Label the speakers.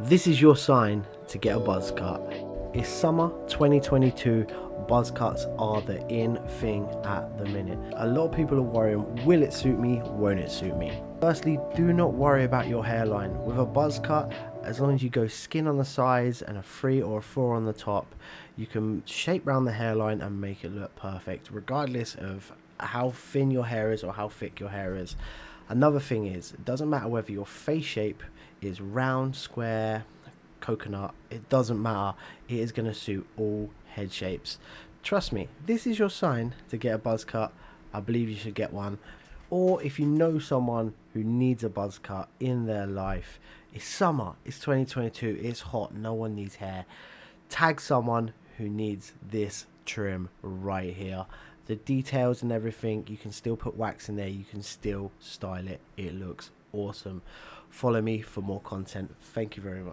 Speaker 1: This is your sign to get a buzz cut. It's summer 2022. Buzz cuts are the in thing at the minute. A lot of people are worrying, will it suit me? Won't it suit me? Firstly, do not worry about your hairline. With a buzz cut, as long as you go skin on the sides and a three or a four on the top, you can shape around the hairline and make it look perfect, regardless of how thin your hair is or how thick your hair is. Another thing is, it doesn't matter whether your face shape is round, square, coconut, it doesn't matter. It is going to suit all head shapes. Trust me, this is your sign to get a buzz cut. I believe you should get one. Or if you know someone who needs a buzz cut in their life, it's summer, it's 2022, it's hot, no one needs hair. Tag someone who needs this trim right here. The details and everything, you can still put wax in there, you can still style it. It looks awesome. Follow me for more content. Thank you very much.